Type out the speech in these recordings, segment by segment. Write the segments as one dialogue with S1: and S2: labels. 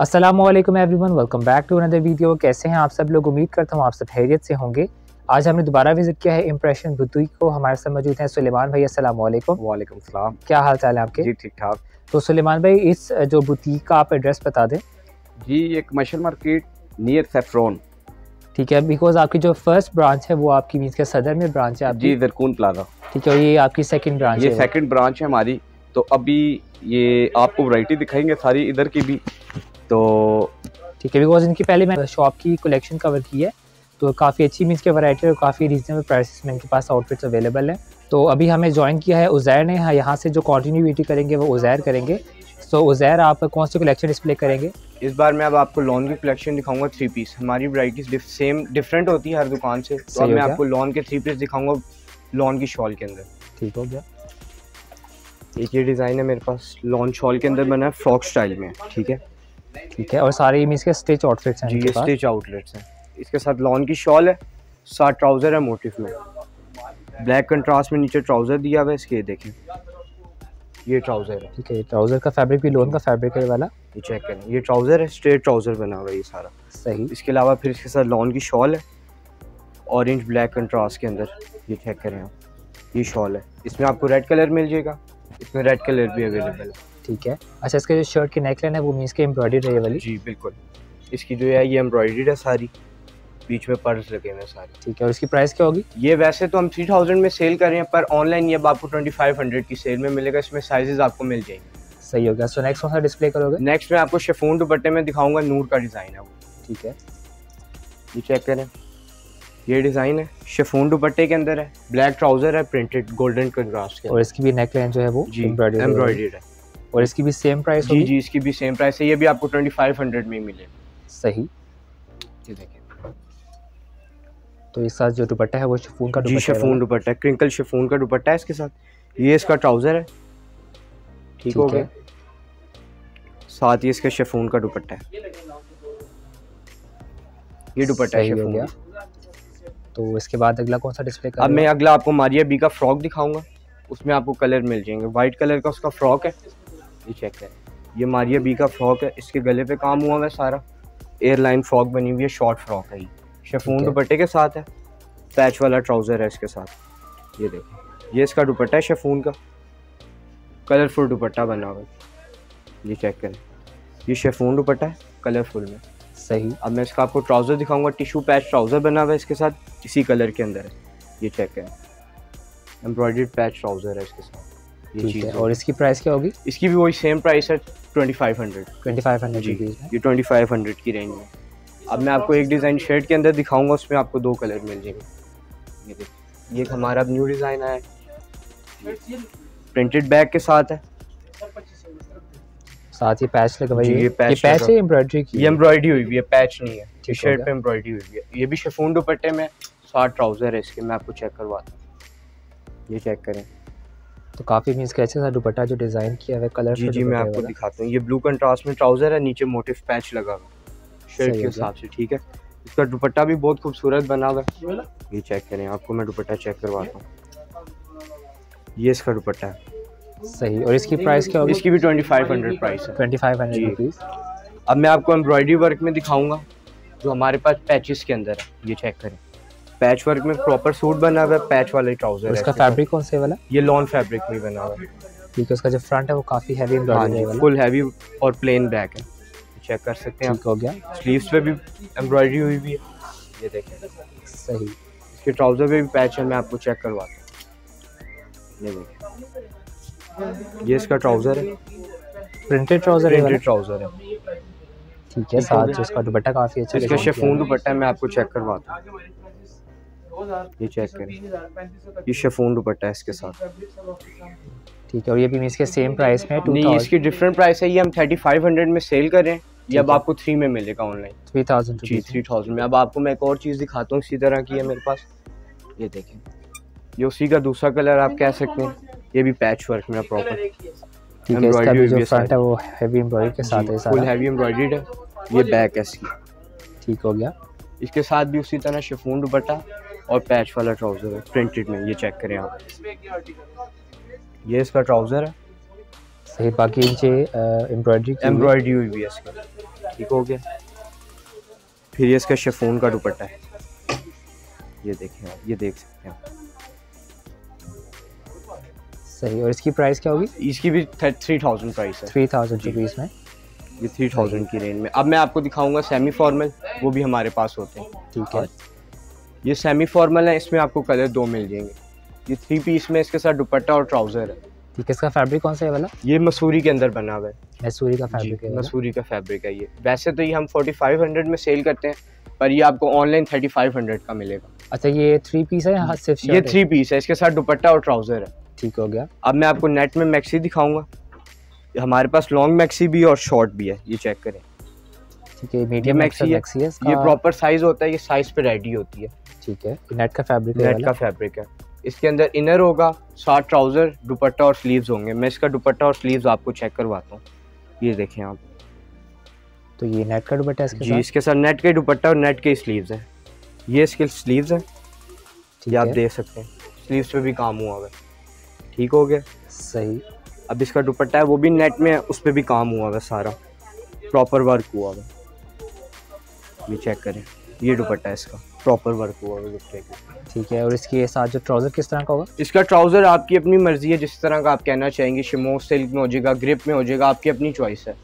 S1: Aslam everyone welcome back to another video कैसे हैं आप सब लोग? उम्मीद करता हूँ आप सब हैरियत से होंगे। आज हमने दोबारा विज़िट किया है इम्प्रेशन बुटीक को। हमारे साथ मौजूद हैं सुलेमान भाई। अस्सलाम वालेकुम
S2: सलाम।
S1: क्या हाल चाल है आपके?
S2: जी ठीक ठाक।
S1: तो सुलेमान भाई इस जो बुटीक का आप एड्रेस बता दें।
S2: जी एक मशल मार्केट नियर सेफ्रॉन
S1: ठीक है बिकॉज़ आपकी जो फ़र्स्ट ब्रांच है वो आपकी मीन्स के सदर में ब्रांच है
S2: जी जरकून प्लाजा
S1: ठीक है ये आपकी सेकंड ब्रांच
S2: ये सेकंड ब्रांच है हमारी। तो अभी ये आपको वैरायटी दिखाएँगे सारी इधर की भी। तो
S1: ठीक है बिकॉज़ इनकी पहले मैं शॉप की कलेक्शन कवर की है तो काफ़ी अच्छी मीन्स के वैरायटी और काफ़ी रीजनेबल प्राइसेस में इनके पास आउटफिट्स अवेलेबल हैं। तो अभी हमें ज्वाइन किया है उज़ैर ने हाँ, यहाँ से जो कॉन्टीन्यूटी करेंगे वो उज़ैर करेंगे। सो उज़ैर आप कौन सी कलेक्शन डिस्प्ले करेंगे?
S2: इस बार मैं अब आपको लॉन की कलेक्शन दिखाऊँगा थ्री पीस हमारी वैरायटीज सेम डिफरेंट होती है हर दुकान से। तो अब मैं आपको लॉन के थ्री पीस दिखाऊँगा लॉन की शॉल के अंदर।
S1: ठीक हो गया।
S2: एक ये डिज़ाइन है मेरे पास लॉन शॉल के अंदर बना है फ्रॉक स्टाइल में। ठीक है?
S1: ठीक है और सारे मीन्स के स्टिच आउटफिट्स हैं
S2: जी ये स्टिच आउटलेट्स हैं। इसके साथ लॉन की शॉल है साथ ट्राउज़र है मोटिव में। ब्लैक कंट्रास्ट में नीचे ट्राउज़र दिया हुआ है इसके देखें। ये ट्राउज़र है।
S1: ठीक है ट्राउज़र का फैब्रिक भी लोन का फैब्रिक है वाला।
S2: ये चेक करें। ये ट्राउज़र है स्ट्रेट ट्राउज़र बना हुआ है ये सारा।
S1: सही।
S2: इसके अलावा फिर इसके साथ लॉन की शॉल है। ऑरेंज ब्लैक कंट्रास्ट के अंदर ये चेक करें आप। ये शॉल है। इसमें आपको रेड कलर मिल जाएगा। इसमें रेड कलर भी अवेलेबल है।
S1: ठीक है। अच्छा इसके जो शर्ट की नेकलाइन है वो मीन्स के एम्ब्रॉयडरी है वाली?
S2: जी बिल्कुल। इसकी जो है ये एम्ब्रॉयडरी है सारी। बीच में पर्स लगे हुए सारे।
S1: ठीक है और इसकी प्राइस क्या होगी?
S2: ये वैसे तो हम थ्री थाउज़ेंड में सेल कर रहे हैं पर ऑनलाइन ये अब आपको ट्वेंटी फाइव हंड्रेड की सेल में मिलेगा। इसमें साइजेस आपको मिल जाएँगे।
S1: सही हो गया। सो नेक्स्ट कौन सा डिस्प्ले करोगे?
S2: नेक्स्ट मैं आपको शेफोन दुपट्टे में दिखाऊँगा नूर का डिज़ाइन है वो।
S1: ठीक है।
S2: ये चेक करें। ये डिज़ाइन है शेफोन दुपट्टे के अंदर है ब्लैक ट्राउज़र है प्रिंटेड गोल्डन कंट्रास्ट के
S1: और इसकी भी नेकलाइन जो है वो
S2: जी
S1: एम्ब्रॉयडरी
S2: एम्ब्रॉयडर्ड है।
S1: और इसकी भी सेम प्राइस
S2: जी जी इसकी भी सेम प्राइस है। ये भी आपको ट्वेंटी फाइव हंड्रेड में मिलेगा।
S1: सही।
S2: ये देखें
S1: तो इस साथ जो दुपट्टा है वो शिफॉन का
S2: जी शेफोन। दुपट्टा है क्रिंकल शेफोन का दुपट्टा है इसके साथ। ये इसका ट्राउज़र है। ठीक हो गया। साथ ही इसका शेफोन का दुपट्टा है। ये दुपट्टा है
S1: गया।
S2: का।
S1: तो इसके बाद अगला कौन सा डिस्प्ले कर
S2: अब मैं अगला आपको मारिया बी का फ्रॉक दिखाऊँगा। उसमें आपको कलर मिल जाएँगे। वाइट कलर का उसका फ्रॉक है। ये चेक करें ये मारिया बी का फ्रॉक है इसके गले पे काम हुआ हुआ है सारा। एयरलाइन फ्रॉक बनी हुई है शॉर्ट फ्रॉक है ये। शेफून दुपट्टे के साथ है पैच वाला ट्राउज़र है इसके साथ। ये देखो ये इसका दुपट्टा है शेफून का। कलरफुल दुपट्टा बना हुआ है। ये चेक करें। ये शेफून दुपट्टा है कलरफुल में।
S1: सही।
S2: अब मैं इसका आपको ट्राउज़र दिखाऊँगा टिशू पैच ट्राउज़र बना हुआ है इसके साथ इसी कलर के अंदर है। ये चेक करें। एम्ब्रॉयडर्ड पैच ट्राउज़र है इसके साथ। ये चीज़
S1: और इसकी प्राइस क्या होगी?
S2: इसकी भी वही सेम प्राइस है twenty five hundred
S1: twenty five hundred
S2: जी ये ट्वेंटी फाइव हंड्रेड की रेंज में अब मैं आपको एक डिज़ाइन शर्ट के अंदर दिखाऊँगा उसमें आपको दो कलर मिल जाएँगे। ये देखिए ये हमारा अब न्यू डिज़ाइन आया है। प्रिंटेड बैग के साथ है।
S1: साथ ही पैच लगा हुआ है ये
S2: patch
S1: ये पैच है एम्ब्रॉयडरी की?
S2: ये एम्ब्रॉयडरी हुई हुई है पैच नहीं है।
S1: हो
S2: शर्ट पे एम्ब्रॉयडरी हुई हुई है। ये भी शेफून दुपट्टे में साथ ट्राउज़र है इसके मैं आपको चेक करवाता हूँ। ये चेक करें।
S1: तो काफ़ी मीन्स के अच्छे सा दुपट्टा जो डिज़ाइन किया हुआ है कलर
S2: जी जी मैं आपको दिखाता हूँ। ये ब्लू कंट्रास्ट में ट्राउज़र है नीचे मोटिव पैच लगा हुआ शर्ट के हिसाब से ठीक है? इसका दुपट्टा भी बहुत खूबसूरत बना हुआ है। ये चेक करें आपको मैं दुपट्टा चेक करवाता हूँ। ये इसका दुपट्टा है।
S1: सही और इसकी प्राइस क्या होगी?
S2: इसकी भी ट्वेंटी फाइव हंड्रेड प्राइस है।
S1: ट्वेंटी फाइव हंड्रेड रुपीज़
S2: अब मैं आपको एम्ब्रॉयडरी वर्क में दिखाऊँगा जो हमारे पास पैचेस के अंदर है। ये चेक करें। पैच वर्क में प्रॉपर सूट बना हुआ है पैच वाला ट्राउज़र
S1: इसका फैब्रिक कौन से वाला?
S2: ये लॉन फैब्रिक में बना हुआ है।
S1: है उसका जो फ्रंट है वो काफ़ी हैवी वाला।
S2: फुल हैवी और प्लेन बैक है। चेक कर सकते हैं
S1: ठीक हो गया।
S2: स्लीव्स पे भी एम्ब्रॉयडरी हुई हुई है। ये देखें।
S1: सही।
S2: इसके ट्राउज़र पे भी पैच है मैं आपको चेक करवाता हूँ। ये देखें। ये इसका ट्राउज़र है।
S1: प्रिंटेड ट्राउज़र है
S2: प्रिंटेड ट्राउज़र है।
S1: ठीक है साथ जो इसका दुपट्टा काफ़ी अच्छा
S2: इसका शेफून दुपट्टा है। मैं आपको चेक करवाता हूँ। ये चेक करें। ये शेफून दुपट्टा है इसके साथ।
S1: ठीक है और ये भी मीन्स के सेम प्राइस में टू
S2: नहीं इसकी डिफरेंट प्राइस है ये हम थर्टी फाइव हंड्रेड में सेल कर रहे हैं। ये अब आपको थ्री में मिलेगा ऑनलाइन
S1: थ्री थाउज़ेंड
S2: जी थ्री थाउज़ेंड में। अब आपको मैं एक और चीज़ दिखाता हूँ इसी तरह की है मेरे पास। ये देखें। ये उसी का दूसरा कलर आप कह सकते हैं। ये भी पैच वर्क में प्रॉपर
S1: ठीक है इसका भी जो फ्रंट है वो हैवी एम्ब्रॉयडरी के साथ है
S2: फुल हैवी एम्ब्रॉयडर्ड है। ये बैक है इसकी।
S1: ठीक हो गया।
S2: इसके साथ भी उसी तरह शिफोन दुपट्टा। और पैच वाला ट्राउज़र है प्रिंटेड में ये चेक करें आप। ये इसका ट्राउज़र है।
S1: सही बाकी नीचे एम्ब्रॉयडरी
S2: एम्ब्रॉयडरी हुई हुई है इसके। ठीक हो गया। फिर ये इसका शेफोन का दुपट्टा है। ये देखें आप ये देख सकते हैं
S1: सही और इसकी प्राइस क्या होगी?
S2: इसकी भी थ्री थाउज़ेंड प्राइस है।
S1: थ्री थाउज़ेंड रुपीज़ में।
S2: ये थ्री थाउज़ेंड की रेंज में। अब मैं आपको दिखाऊँगा सेमी फॉर्मल वो भी हमारे पास होते हैं।
S1: ठीक है।
S2: ये सेमी फॉर्मल है इसमें आपको कलर दो मिल जाएँगे। ये थ्री पीस में इसके साथ दुपट्टा और ट्राउज़र है।
S1: ठीक है इसका फैब्रिक कौन सा है वाला?
S2: ये मसूरी के अंदर बना हुआ है।
S1: मैसूरी का फैब्रिक है
S2: मसूरी का फैब्रिक है ये। वैसे तो ये हम फोर्टी फाइव हंड्रेड में सेल करते हैं पर ये आपको ऑनलाइन थर्टी फाइव हंड्रेड का मिलेगा।
S1: अच्छा ये थ्री पीस है या सिर्फ़
S2: ये थ्री पीस है इसके साथ दुपट्टा और ट्राउज़र है।
S1: ठीक हो गया।
S2: अब मैं आपको नेट में मैक्सी दिखाऊँगा। हमारे पास लॉन्ग मैक्सी भी और शॉर्ट भी है ये चेक करें।
S1: ठीक है मीडियम मैक्सी है।
S2: ये प्रॉपर साइज़ होता है ये साइज़ पे रेडी होती है।
S1: ठीक है नेट का फैब्रिक है
S2: नेट का फैब्रिक है। इसके अंदर इनर होगा साथ ट्राउज़र दुपट्टा और स्लीव्स होंगे। मैं इसका दुपट्टा और स्लीव्स आपको चेक करवाता हूँ। ये देखें आप।
S1: तो ये नेट का दुपट्टा इसके
S2: जी
S1: साथ?
S2: इसके साथ नेट के दुपट्टा और नेट के स्लीव्स है। ये इसके स्लीव्स है। ये आप
S1: है।
S2: देख सकते हैं। स्लीव्स पे भी काम हुआ हुआ है। ठीक हो गया?
S1: सही।
S2: अब इसका दुपट्टा है वो भी नेट में है उस पर भी काम हुआ हुआ है सारा। प्रॉपर वर्क हुआ हुआ है। ये चेक करें। ये दुपट्टा है इसका। प्रॉपर वर्क हुआ हुआ है दुपट्टे का।
S1: ठीक है और इसके साथ जो ट्राउज़र किस तरह का होगा?
S2: इसका ट्राउज़र आपकी अपनी मर्ज़ी है जिस तरह का आप कहना चाहेंगे शिमो सिल्क में हो जाएगा ग्रिप में हो जाएगा आपकी अपनी चॉइस है।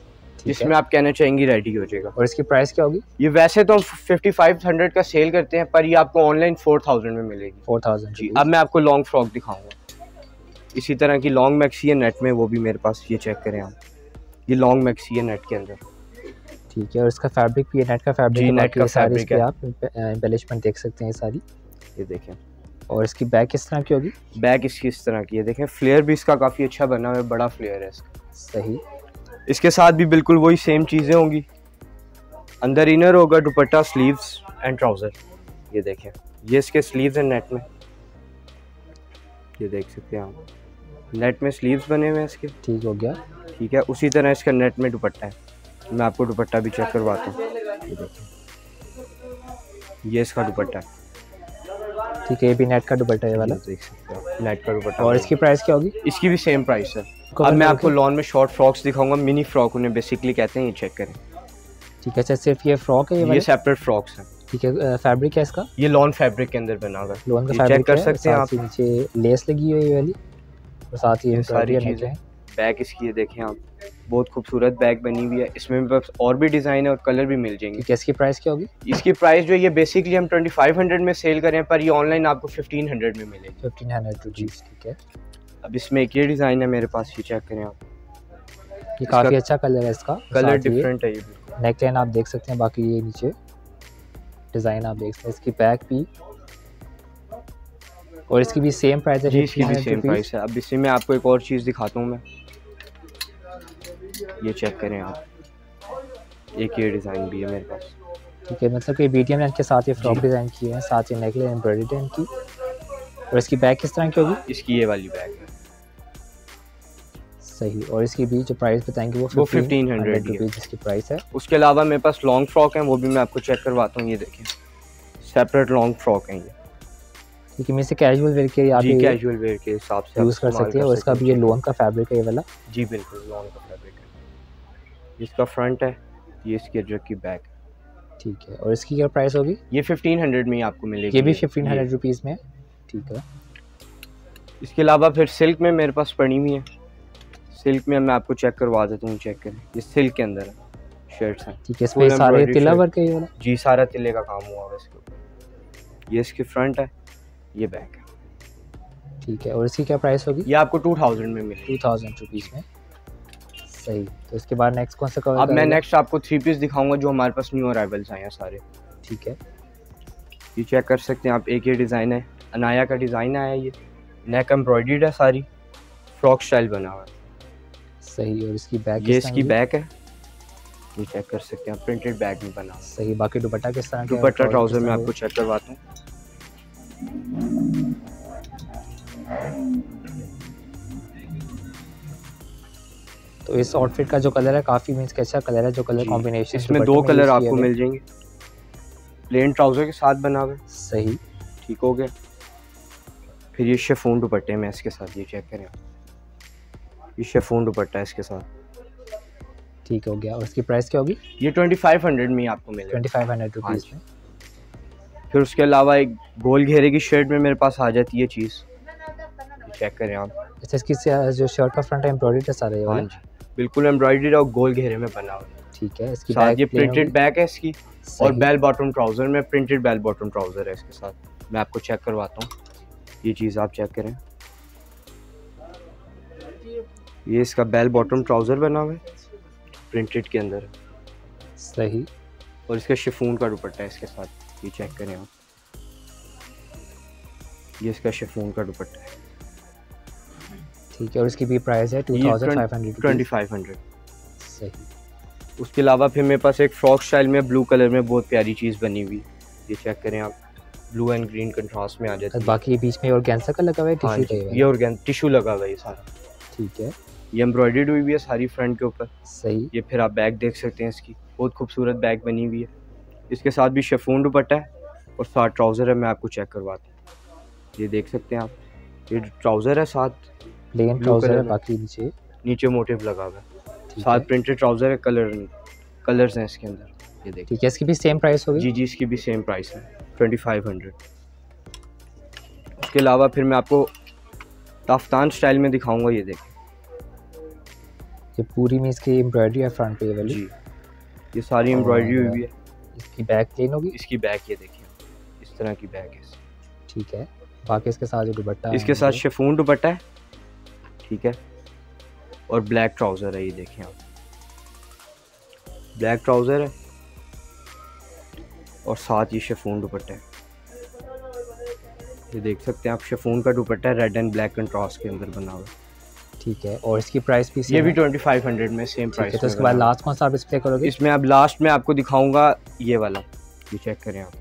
S2: जिसमें आप कहना चाहेंगे रेडी हो जाएगा।
S1: और इसकी प्राइस क्या होगी?
S2: ये वैसे तो हम फिफ्टी फाइव हंड्रेड का सेल करते हैं पर ये आपको ऑनलाइन फोर थाउज़ेंड में मिलेगी।
S1: फोर थाउज़ेंड
S2: जी अब मैं आपको लॉन्ग फ्रॉक दिखाऊँगा। इसी तरह की लॉन्ग मैक्सी है नेट में वो भी मेरे पास ये चेक करें आप। ये लॉन्ग मैक्सी है नेट के अंदर।
S1: ठीक है और इसका फैब्रिक भी नेट का फैब्रिक है
S2: नेट का
S1: सारी इसकी
S2: है।
S1: आप एम्बेलिशमेंट देख सकते हैं ये सारी।
S2: ये देखें।
S1: और इसकी बैक किस तरह की होगी?
S2: बैक इसकी इस तरह की है। देखें फ्लेयर भी इसका काफ़ी अच्छा बना हुआ है बड़ा फ्लेयर है इसका।
S1: सही।
S2: इसके साथ भी बिल्कुल वही सेम चीज़ें होंगी। अंदर इनर होगा दुपट्टा स्लीव्स एंड ट्राउज़र ये देखें। ये इसके स्लीव्स हैं नेट में। ये देख सकते हैं आप। नेट में स्लीव्स बने हुए हैं इसके।
S1: ठीक हो गया।
S2: ठीक है उसी तरह इसका नेट में दुपट्टा है। मैं आपको दुपट्टा भी चेक करवाता हूँ। ये इसका दुपट्टा है।
S1: ठीक है ये भी नेट का दुपट्टा है वाला।
S2: देख सकते हैं नेट का दुपट्टा
S1: और इसकी प्राइस क्या होगी?
S2: इसकी भी सेम प्राइस है। अब मैं आपको लॉन में शॉर्ट फ्रॉक्स दिखाऊँगा मिनी फ्रॉक उन्हें बेसिकली कहते हैं ये चेक करें।
S1: ठीक है अच्छा सिर्फ़ ये फ्रॉक है ये
S2: ये सेपरेट फ्रॉक्स हैं।
S1: ठीक है फैब्रिक है इसका?
S2: ये लॉन फैब्रिक के अंदर बना हुआ
S1: लोन का फैब्रिक
S2: चेक कर सकते हैं आप।
S1: नीचे लेस लगी हुई है ये वाली। और साथ ही
S2: ये सारी चीज़ें।
S1: है
S2: बैग इसकी ये देखें आप। बहुत खूबसूरत बैग बनी हुई है। इसमें भी बस और भी डिज़ाइन है और कलर भी मिल जाएँगे।
S1: है इसकी प्राइस क्या होगी?
S2: इसकी प्राइस जो है ये बेसिकली हम ट्वेंटी फाइव हंड्रेड में सेल करें पर ये ऑनलाइन आपको फिफ्टीन हंड्रेड में मिलेगी।
S1: फिफ्टीन हंड्रेड रुपीज़ ठीक है।
S2: अब इसमें एक ये डिज़ाइन है मेरे पास ये चेक करें आप।
S1: ये काफ़ी अच्छा कलर है इसका
S2: कलर डिफरेंट है ये
S1: नेक लाइन आप देख सकते हैं बाकी ये नीचे डिज़ाइन आप देख सकते हैं। इसकी बैक भी और इसकी भी सेम प्राइस है
S2: जी इसकी भी सेम प्राइस है। अब इसी में आपको एक और चीज़ दिखाता हूँ मैं। ये चेक करें आप। एक ये डिज़ाइन भी है मेरे पास।
S1: ठीक है मतलब कि मीडियम लाइन के साथ ये फ्रॉक डिज़ाइन किए हैं साथ ही नेक लाइन एम्ब्रॉयडरी इनकी और इसकी बैक किस तरह की होगी?
S2: इसकी ये वाली बैग है
S1: सही और इसकी भी जो प्राइस बताएँगे वो
S2: वो
S1: 1500
S2: 1500
S1: रुपीज़ इसकी प्राइस है
S2: उसके अलावा मेरे पास लॉन्ग फ्रॉक है वो भी मैं आपको चेक करवाता हूँ ये देखें। सेपरेट लॉन्ग फ्रॉक है ये।
S1: है मैं इसे कैजुअल वेयर के
S2: जी कैजुअल वेयर के हिसाब से
S1: यूज़ कर सकते हैं और इसका भी ये लोन का फैब्रिक है ये वाला।
S2: जी बिल्कुल लॉन्ग का इसका फ्रंट है ये इसकी अजरक की बैक
S1: ठीक है और इसकी क्या प्राइस होगी?
S2: ये फिफ्टीन हंड्रेड में आपको मिलेगी।
S1: ये भी फिफ्टीन हंड्रेड रुपीज़ में ठीक है।
S2: इसके अलावा फिर सिल्क में मेरे पास पड़ी हुई है। सिल्क में मैं आपको चेक करवा देता हूँ चेक करें। ये सिल्क के अंदर है शर्ट्स हैं।
S1: ठीक है इसमें सारे तिला वर्क है ये वाला
S2: जी सारा तिले का काम हुआ है इसके ऊपर। ये इसकी फ्रंट है ये बैक है।
S1: ठीक है और इसकी क्या प्राइस होगी?
S2: ये आपको टू थाउज़ेंड में मिलेगी।
S1: टू थाउज़ेंड रुपीज़ में। सही। तो इसके बाद नेक्स्ट कौन सा कवर
S2: अब मैं नेक्स्ट आपको थ्री पीस दिखाऊँगा जो हमारे पास न्यू अराइवल्स आए हैं सारे।
S1: ठीक है।
S2: ये चेक कर सकते हैं आप एक ये डिज़ाइन है अनाया का डिज़ाइन आया ये। नेक एम्ब्रॉयडर्ड है सारी। फ्रॉक स्टाइल बना हुआ है।
S1: सही और इसकी बैक
S2: ये इसकी बैक है। ये चेक कर सकते हैं प्रिंटेड बैग में बना
S1: सही बाकी दुपट्टा किस तरह
S2: दुपट्टा ट्राउज़र में आपको चेक करवाता हूँ।
S1: तो इस आउटफिट का जो कलर है काफ़ी मीन्स अच्छा कलर है जो कलर कॉम्बिनेशन
S2: इसमें दो कलर आपको मिल जाएँगे। प्लेन ट्राउज़र के साथ बना हुआ। है
S1: सही।
S2: ठीक हो गया। फिर ये शेफोन दुपट्टे में इसके साथ ये चेक करें ये शेफून दुपट्टा है इसके साथ।
S1: ठीक हो गया। और इसकी प्राइस क्या होगी?
S2: ये ट्वेंटी फाइव हंड्रेड में आपको मिलेगा।
S1: ट्वेंटी फाइव हंड्रेड रुपीज़ में।
S2: फिर उसके अलावा एक गोल घेरे की शर्ट में मेरे पास आ जाती है चीज़। चेक करें आप।
S1: अच्छा इसकी जो शर्ट का फ्रंट है एम्ब्रॉयडरी सारा ये
S2: हाँ जी। बिल्कुल एम्ब्रॉयडरी और गोल घेरे में बना हुआ है।
S1: ठीक है इसकी
S2: साथ ये प्रिंटेड बैक है इसकी और। बेल बॉटम ट्राउज़र में प्रिंटेड बेल बॉटम ट्राउज़र है इसके साथ। मैं आपको चेक करवाता हूँ। ये चीज़ आप चेक करें। ये इसका बेल बॉटम ट्राउज़र बना हुआ है प्रिंटेड के अंदर।
S1: सही।
S2: और इसका शिफून का दुपट्टा है इसके साथ। ये चेक करें आप। ये इसका शिफून का दुपट्टा है।
S1: ठीक है और इसकी भी प्राइस है two thousand five hundred
S2: twenty five hundred
S1: सही।
S2: उसके अलावा फिर मेरे पास एक फ्रॉक स्टाइल में ब्लू कलर में बहुत प्यारी चीज़ बनी हुई। ये चेक करें आप। ब्लू एंड ग्रीन कंट्रास्ट में आ जाती है।
S1: बाकी बीच में और कैंसर का लगा हुआ है
S2: हाँ
S1: टिश्यू
S2: ये ऑर्गेन टिश्यू लगा हुआ है ये सारा।
S1: ठीक है।
S2: ये एम्ब्रॉयडर्ड हुई हुई है सारी फ्रंट के ऊपर।
S1: सही।
S2: ये फिर आप बैग देख सकते हैं इसकी। बहुत खूबसूरत बैग बनी हुई है। इसके साथ भी शेफून दुपट्टा है और साथ ट्राउज़र है मैं आपको चेक करवाता हूँ। ये देख सकते हैं आप। ये ट्राउज़र है साथ।
S1: प्लेन ट्राउज़र है बाकी नीचे।
S2: नीचे मोटिव लगा हुआ है। साथ प्रिंटेड ट्राउज़र है कलर कलर्स हैं इसके अंदर। ये देखिए
S1: ठीक है इसकी भी सेम प्राइस होगी?
S2: जी जी इसकी भी सेम प्राइस है ट्वेंटी फाइव हंड्रेड उसके अलावा फिर मैं आपको ताफ्तान स्टाइल में दिखाऊँगा ये देखें।
S1: ये पूरी में इसकी एम्ब्रॉयडरी है फ्रंट पे वाली?
S2: जी। ये सारी एम्ब्रॉयडरी हुई है।
S1: इसकी बैक प्लेन होगी?
S2: इसकी बैग ये देखिए। इस तरह की बैग है
S1: ठीक है। बाकी इसके साथ जो दुपट्टा
S2: इसके साथ शिफून दुपट्टा है। ठीक है? और ब्लैक ट्राउज़र है ये देखें आप। ब्लैक ट्राउज़र है और साथ ये शिफून दुपट्टा है। ये देख सकते हैं आप शिफून का दुपट्टा है रेड एंड ब्लैक कंट्रास्ट के अंदर बना हुआ
S1: ठीक है और इसकी प्राइस भी
S2: ये भी ट्वेंटी फाइव हंड्रेड में सेम
S1: ठीक है
S2: प्राइस
S1: तो इसके बाद लास्ट कौन सा आप डिस्प्ले करोगे?
S2: इसमें अब लास्ट में आपको दिखाऊँगा ये वाला। ये चेक करें आप।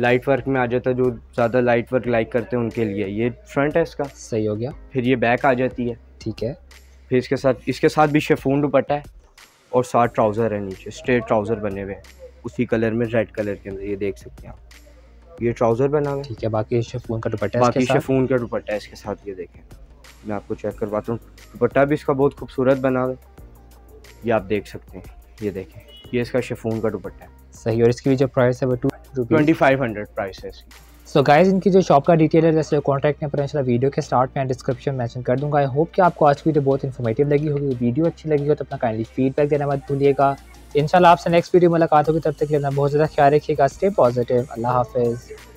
S2: लाइट वर्क में आ जाता है जो ज़्यादा लाइट वर्क लाइक करते हैं उनके लिए। ये फ्रंट है इसका।
S1: सही हो गया।
S2: फिर ये बैक आ जाती है।
S1: ठीक है।
S2: फिर इसके साथ इसके साथ भी शेफून दुपट्टा है और साथ ट्राउज़र है नीचे। स्ट्रेट ट्राउज़र बने हुए हैं। उसी कलर में रेड कलर के अंदर ये देख सकते हैं आप। ये ट्राउज़र बना हुआ है।
S1: ठीक है बाकी शिफॉन का दुपट्टा
S2: बाकी शेफून का दुपट्टा है इसके साथ ये देखें। मैं आपको चेक करवाता हूँ। दुपट्टा भी इसका बहुत खूबसूरत बना हुआ है। ये आप देख सकते हैं। ये देखें। ये इसका शेफून का दुपट्टा है।
S1: सही और इसकी भी जो प्राइस है वो two
S2: twenty five hundred price है इसकी
S1: सो गाइज़ इनकी जो शॉप का डिटेल है जैसे कॉन्टैक्ट नंबर इंशाल्लाह वीडियो के स्टार्ट में डिस्क्रिप्शन मेंशन कर दूँगा। आई होप कि आपको आज की वीडियो बहुत इन्फॉर्मेटिव लगी होगी। वीडियो अच्छी लगी हो तो अपना काइंडली फीडबैक देना मत भूलिएगा। इंशाल्लाह आपसे नेक्स्ट वीडियो मुलाकात होगी। तब तक के लिए अपना बहुत ज़्यादा ख्याल रखिएगा। स्टे पॉजिटिव अल्लाह हाफिज़।